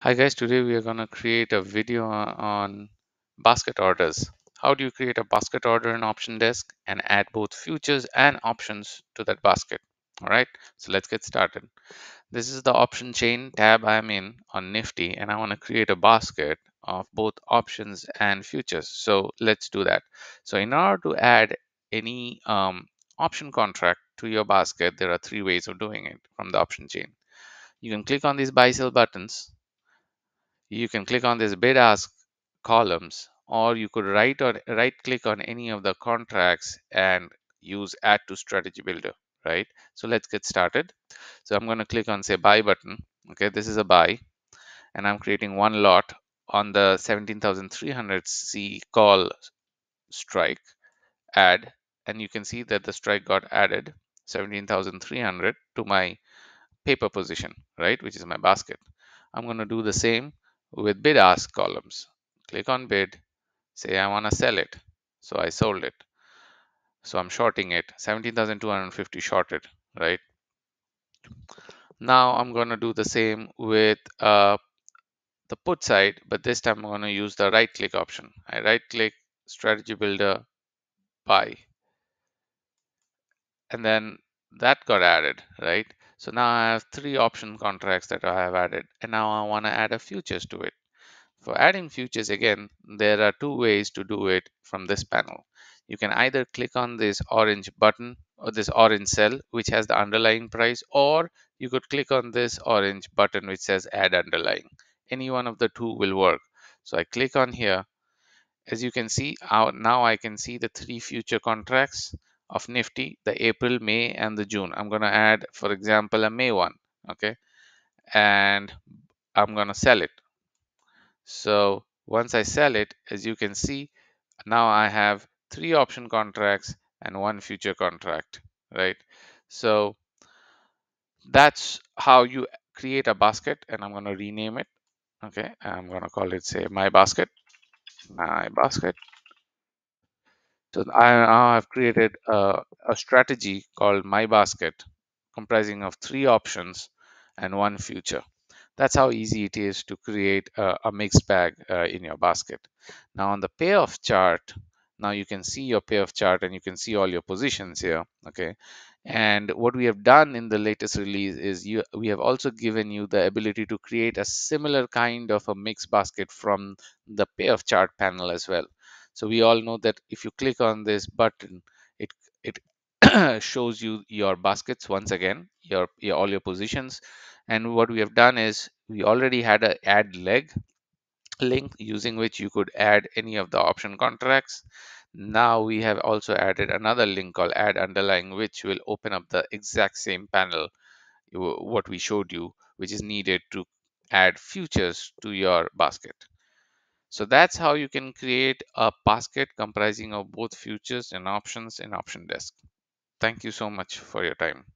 Hi guys, today we are going to create a video on basket orders. How do you create a basket order in Option Desk and add both futures and options to that basket? All right, so let's get started. This is the option chain tab I'm in on Nifty and I want to create a basket of both options and futures. So let's do that. So in order to add any um, option contract to your basket, there are three ways of doing it from the option chain. You can click on these buy sell buttons you can click on this bid ask columns or you could right or right click on any of the contracts and use add to strategy builder right? So let's get started. So i'm going to click on say buy button okay? This is a buy and i'm creating one lot on the 17300 c call strike add and you can see that the strike got added 17300 to my paper position right? Which is my basket. I'm going to do the same with bid ask columns. Click on bid, say I want to sell it. So I sold it. So I'm shorting it, 17,250 shorted, right? Now I'm going to do the same with uh, the put side, but this time I'm going to use the right click option. I right click strategy builder, buy. And then that got added, right? So now I have three option contracts that I have added, and now I want to add a futures to it. For adding futures again, there are two ways to do it from this panel. You can either click on this orange button or this orange cell which has the underlying price or you could click on this orange button which says add underlying. Any one of the two will work. So I click on here. As you can see, now I can see the three future contracts of Nifty, the April, May, and the June. I'm going to add, for example, a May one. Okay. And I'm going to sell it. So once I sell it, as you can see, now I have three option contracts and one future contract, right? So that's how you create a basket and I'm going to rename it. Okay, I'm going to call it say my basket, my basket. So I now have created a, a strategy called my basket comprising of three options and one future. That's how easy it is to create a, a mixed bag uh, in your basket. Now on the payoff chart, now you can see your payoff chart and you can see all your positions here. Okay. And what we have done in the latest release is you, we have also given you the ability to create a similar kind of a mixed basket from the payoff chart panel as well. So we all know that if you click on this button, it it shows you your baskets once again, your, your all your positions. And what we have done is we already had a add leg link using which you could add any of the option contracts. Now we have also added another link called add underlying, which will open up the exact same panel what we showed you, which is needed to add futures to your basket. So that's how you can create a basket comprising of both futures and options in Option Desk. Thank you so much for your time.